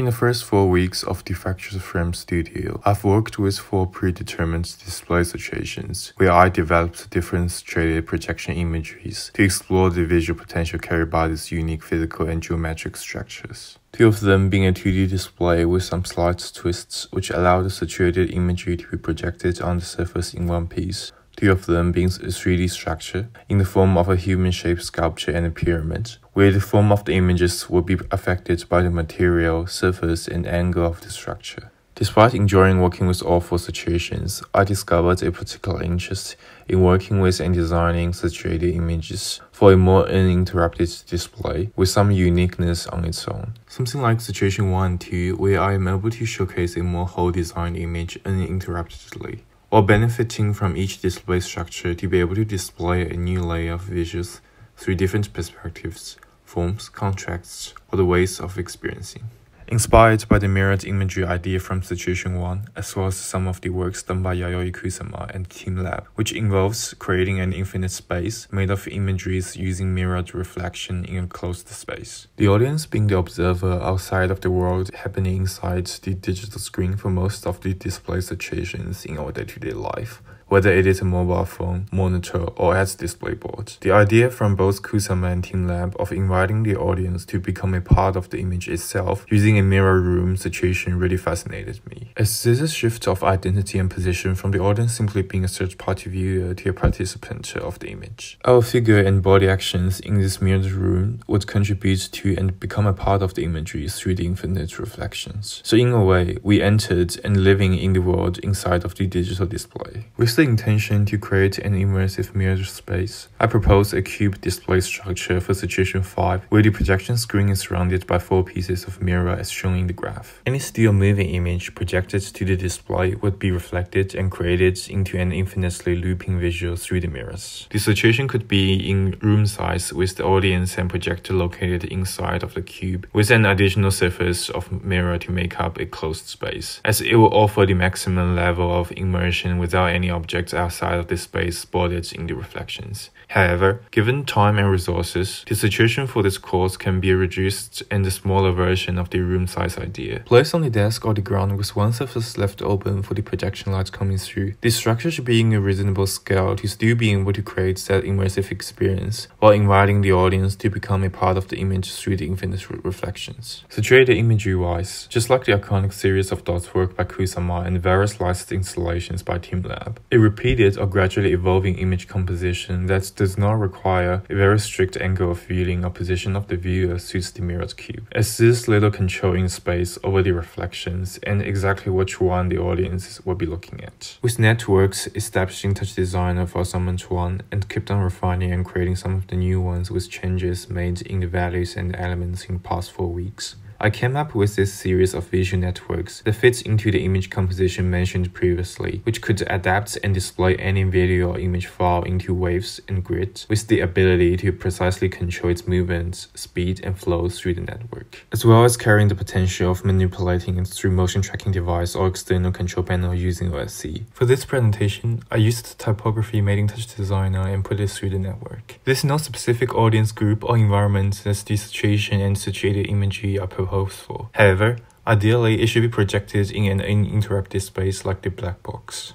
In the first four weeks of the Fracture Frame Studio, I've worked with four predetermined display situations where I developed different shaded projection imageries to explore the visual potential carried by these unique physical and geometric structures. Two of them being a 2D display with some slight twists which allow the situated imagery to be projected on the surface in one piece, two of them being a 3D structure in the form of a human-shaped sculpture and a pyramid, where the form of the images will be affected by the material, surface, and angle of the structure. Despite enjoying working with all four situations, I discovered a particular interest in working with and designing situated images for a more uninterrupted display with some uniqueness on its own. Something like situation 1 and 2, where I am able to showcase a more whole design image uninterruptedly while benefiting from each display structure to be able to display a new layer of visuals through different perspectives, forms, contracts, or the ways of experiencing. Inspired by the mirrored imagery idea from Situation 1, as well as some of the works done by Yayoi Kusama and Team Lab, which involves creating an infinite space made of imageries using mirrored reflection in a closed space. The audience being the observer outside of the world happening inside the digital screen for most of the display situations in our day-to-day -day life whether it is a mobile phone, monitor, or as display board. The idea from both Kusama and TeamLab of inviting the audience to become a part of the image itself using a mirror room situation really fascinated me. As this is shift of identity and position from the audience simply being a third-party viewer to a participant of the image. Our figure and body actions in this mirrored room would contribute to and become a part of the imagery through the infinite reflections. So in a way, we entered and living in the world inside of the digital display. With the intention to create an immersive mirror space, I propose a cube display structure for situation 5, where the projection screen is surrounded by four pieces of mirror as shown in the graph. Any still moving image projected to the display would be reflected and created into an infinitely looping visual through the mirrors. The situation could be in room size with the audience and projector located inside of the cube, with an additional surface of mirror to make up a closed space, as it will offer the maximum level of immersion without any object objects outside of this space spotted in the reflections. However, given time and resources, the situation for this course can be reduced in the smaller version of the room size idea. Placed on the desk or the ground with one surface left open for the projection light coming through, the structure should be in a reasonable scale to still be able to create that immersive experience, while inviting the audience to become a part of the image through the infinite re reflections. Situated imagery-wise, just like the iconic series of dots work by Kusama and various licensed installations by TeamLab, repeated or gradually evolving image composition that does not require a very strict angle of viewing or position of the viewer suits the mirrored cube, as this little control in space over the reflections and exactly which one the audience will be looking at. With networks, establishing touch designer for Summon 1 and kept on refining and creating some of the new ones with changes made in the values and elements in past 4 weeks. I came up with this series of visual networks that fits into the image composition mentioned previously, which could adapt and display any video or image file into waves and grids with the ability to precisely control its movements, speed, and flow through the network, as well as carrying the potential of manipulating it through motion tracking device or external control panel using OSC. For this presentation, I used typography made in Touch Designer and put it through the network. There's no specific audience group or environment as the situation and situated imagery are proposed for. However, ideally it should be projected in an uninterrupted space like the black box.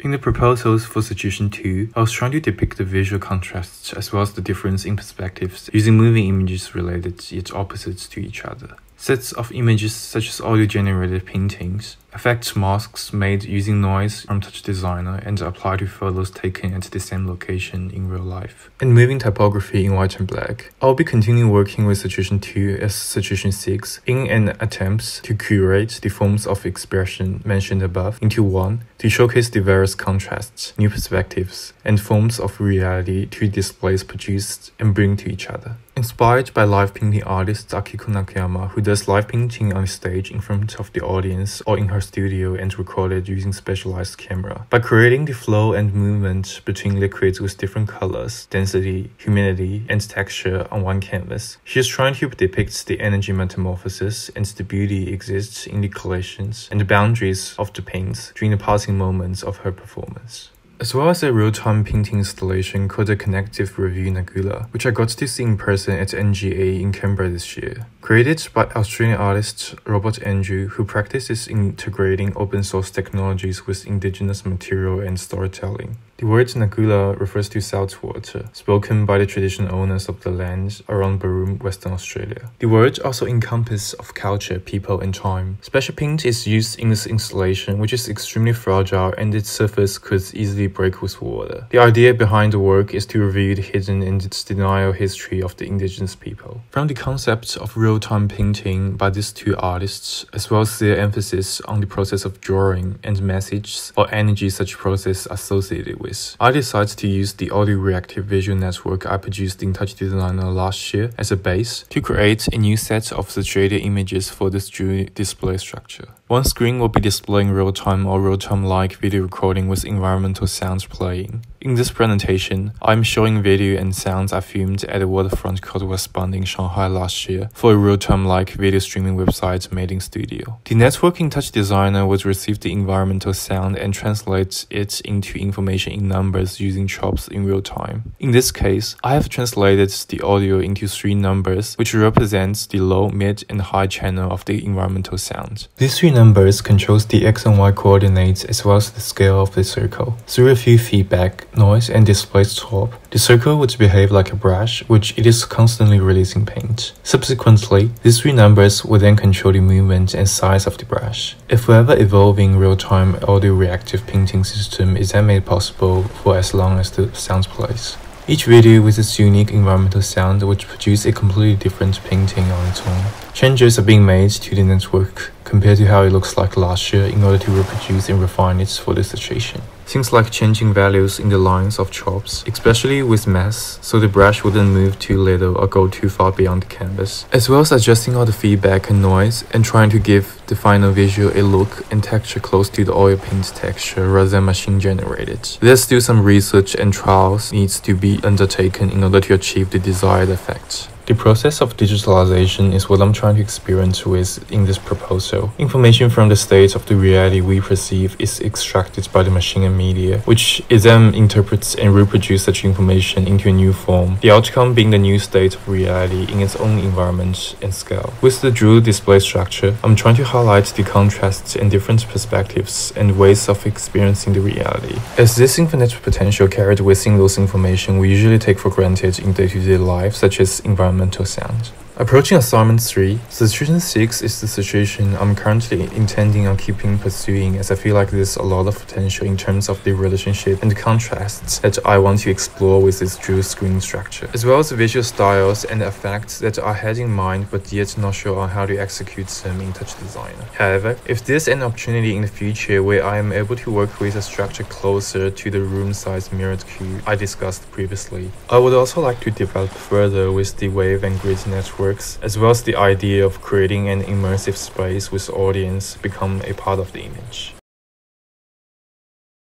In the proposals for Situation 2, I was trying to depict the visual contrasts as well as the difference in perspectives using moving images related yet opposites to each other. Sets of images such as audio-generated paintings, effects masks made using noise from Touch Designer and applied to photos taken at the same location in real life, and moving typography in white and black. I'll be continuing working with Situation 2 as Situation 6 in an attempt to curate the forms of expression mentioned above into one to showcase the various contrasts, new perspectives, and forms of reality two displays produced and bring to each other. Inspired by live painting artist Akiko Nakayama, who does live painting on stage in front of the audience or in her studio and recorded using specialized camera. By creating the flow and movement between liquids with different colors, density, humidity, and texture on one canvas, she is trying to depict the energy metamorphosis and the beauty exists in the collisions and the boundaries of the paints during the passing moments of her performance as well as a real-time painting installation called the Connective Review Nagula, which I got to see in person at NGA in Canberra this year. Created by Australian artist Robert Andrew, who practices integrating open source technologies with indigenous material and storytelling. The word Nagula refers to salt water, spoken by the traditional owners of the land around Broome, Western Australia. The word also encompasses of culture, people, and time. Special paint is used in this installation, which is extremely fragile and its surface could easily break with water. The idea behind the work is to reveal the hidden and its denial history of the indigenous people. From the concept of real-time painting by these two artists, as well as their emphasis on the process of drawing and messages or energy such process associated with with. I decided to use the audio reactive visual network I produced in Touch Designer last year as a base to create a new set of situated images for this display structure. One screen will be displaying real-time or real-time-like video recording with environmental sounds playing. In this presentation, I'm showing video and sounds I filmed at the waterfront called Westbund in Shanghai last year for a real-time-like video streaming website made in studio. The networking Touch Designer would receive the environmental sound and translate it into information in numbers using chops in real time. In this case, I have translated the audio into three numbers which represents the low, mid, and high channel of the environmental sound. These three numbers controls the x and y coordinates as well as the scale of the circle. Through a few feedback, noise, and display swap, the circle would behave like a brush, which it is constantly releasing paint. Subsequently, these three numbers will then control the movement and size of the brush. A forever evolving real-time audio reactive painting system is then made possible for as long as the sound plays. Each video with its unique environmental sound which produce a completely different painting on its own. Changes are being made to the network compared to how it looks like last year in order to reproduce and refine it for this situation. Things like changing values in the lines of chops, especially with math, so the brush wouldn't move too little or go too far beyond the canvas, as well as adjusting all the feedback and noise and trying to give the final visual a look and texture close to the oil paint texture rather than machine generated. There's still some research and trials needs to be undertaken in order to achieve the desired effect. The process of digitalization is what I'm trying to experience with in this proposal. Information from the state of the reality we perceive is extracted by the machine and media, which it then interprets and reproduces such information into a new form, the outcome being the new state of reality in its own environment and scale. With the dual display structure, I'm trying to highlight the contrasts and different perspectives and ways of experiencing the reality. As this infinite potential carried within those information we usually take for granted in day-to-day -day life, such as environmental environmental sound. Approaching assignment 3, situation 6 is the situation I'm currently intending on keeping pursuing as I feel like there's a lot of potential in terms of the relationship and the contrasts that I want to explore with this dual screen structure, as well as the visual styles and effects that I had in mind but yet not sure on how to execute them in Touch Designer. However, if there's an opportunity in the future where I am able to work with a structure closer to the room size mirrored cube I discussed previously, I would also like to develop further with the wave and grid network works, as well as the idea of creating an immersive space with audience become a part of the image.